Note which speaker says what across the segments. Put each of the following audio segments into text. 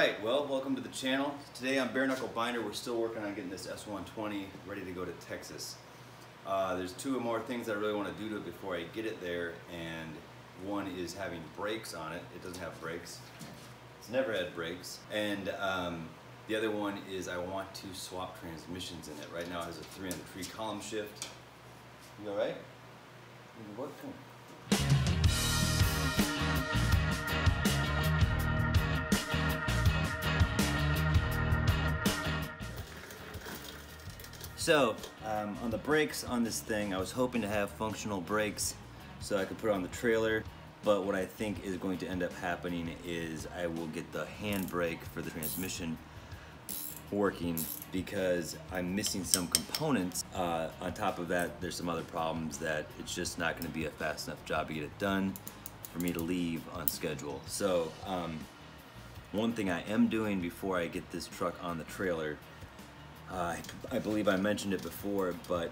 Speaker 1: right, well, welcome to the channel. Today on Bare Knuckle Binder, we're still working on getting this S120 ready to go to Texas. Uh, there's two or more things I really want to do to it before I get it there, and one is having brakes on it. It doesn't have brakes. It's never had brakes. And um, the other one is I want to swap transmissions in it. Right now it has a three on column shift. You all right? You? So, um, on the brakes on this thing, I was hoping to have functional brakes so I could put on the trailer, but what I think is going to end up happening is I will get the handbrake for the transmission working because I'm missing some components. Uh, on top of that, there's some other problems that it's just not gonna be a fast enough job to get it done for me to leave on schedule. So, um, one thing I am doing before I get this truck on the trailer uh, I believe I mentioned it before, but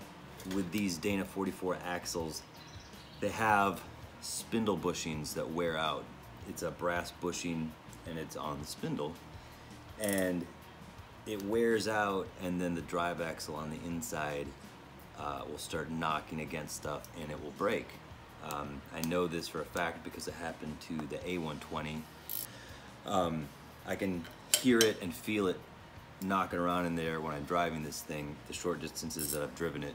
Speaker 1: with these Dana 44 axles, they have spindle bushings that wear out. It's a brass bushing and it's on the spindle. And it wears out and then the drive axle on the inside uh, will start knocking against stuff and it will break. Um, I know this for a fact because it happened to the A120. Um, I can hear it and feel it knocking around in there when I'm driving this thing, the short distances that I've driven it.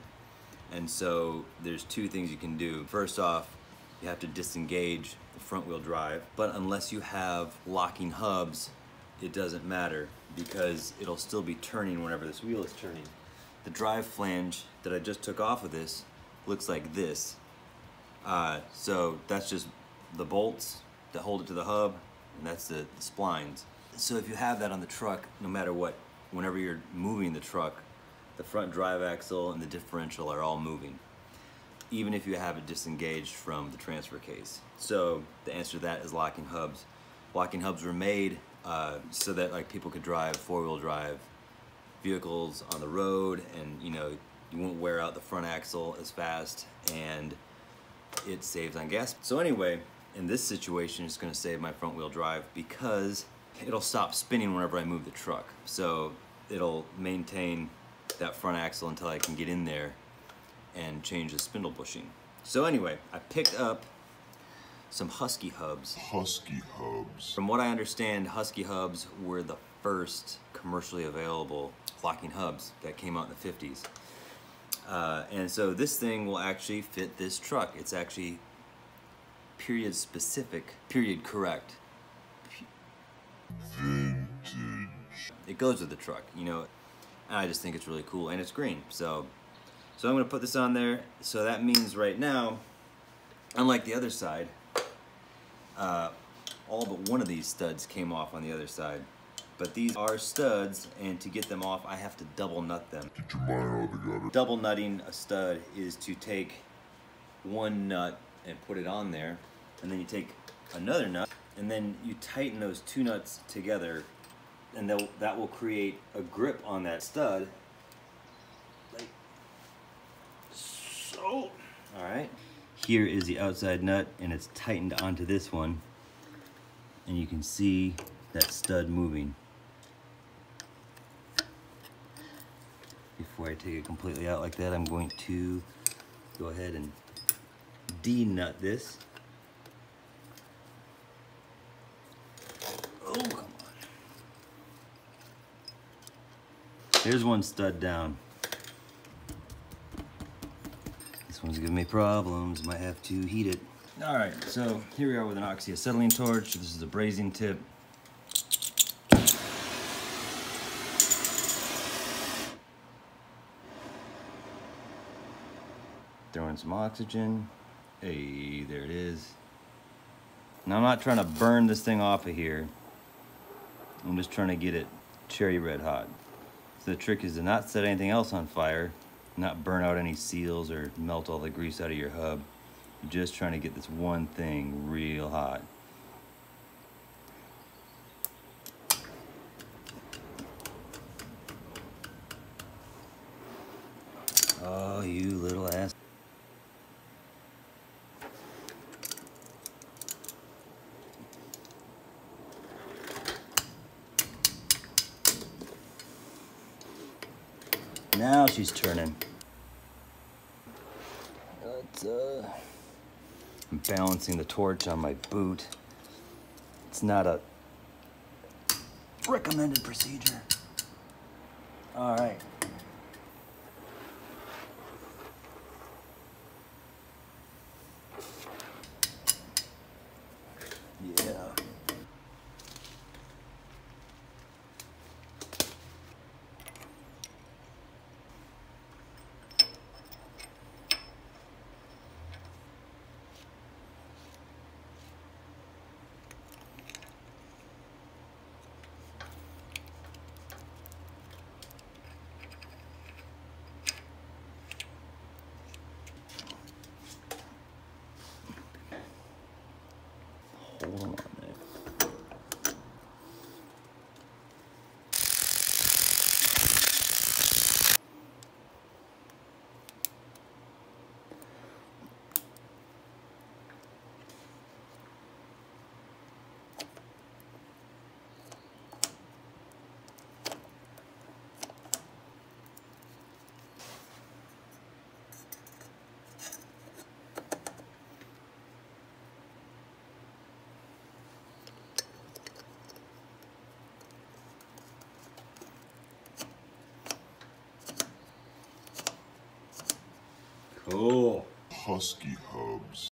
Speaker 1: And so there's two things you can do. First off, you have to disengage the front wheel drive, but unless you have locking hubs, it doesn't matter because it'll still be turning whenever this wheel is turning. The drive flange that I just took off of this looks like this. Uh, so that's just the bolts that hold it to the hub, and that's the, the splines. So if you have that on the truck, no matter what whenever you're moving the truck, the front drive axle and the differential are all moving, even if you have it disengaged from the transfer case. So the answer to that is locking hubs. Locking hubs were made uh, so that like people could drive four-wheel drive vehicles on the road and you know you won't wear out the front axle as fast and it saves on gas. So anyway, in this situation, it's gonna save my front wheel drive because it'll stop spinning whenever I move the truck. So it'll maintain that front axle until I can get in there and change the spindle bushing. So anyway, I picked up some Husky hubs.
Speaker 2: Husky hubs.
Speaker 1: From what I understand, Husky hubs were the first commercially available locking hubs that came out in the 50s. Uh, and so this thing will actually fit this truck. It's actually period specific, period correct.
Speaker 2: Vintage.
Speaker 1: It goes with the truck, you know. I just think it's really cool and it's green. So so I'm gonna put this on there. So that means right now, unlike the other side, uh, all but one of these studs came off on the other side. But these are studs, and to get them off, I have to double nut them.
Speaker 2: Get your mind altogether.
Speaker 1: Double nutting a stud is to take one nut and put it on there, and then you take another nut, and then you tighten those two nuts together, and that will create a grip on that stud, like so. All right. Here is the outside nut, and it's tightened onto this one, and you can see that stud moving. Before I take it completely out like that, I'm going to go ahead and de-nut this. Oh, come on. There's one stud down. This one's giving me problems. Might have to heat it. All right, so here we are with an oxyacetylene torch. This is a brazing tip. Throw in some oxygen. Hey, there it is. Now I'm not trying to burn this thing off of here. I'm just trying to get it cherry red hot. So the trick is to not set anything else on fire, not burn out any seals or melt all the grease out of your hub. You're just trying to get this one thing real hot. Oh, you little Now she's turning. Uh, I'm balancing the torch on my boot. It's not a recommended procedure. All right. Hold on there. Cool.
Speaker 2: Husky hubs.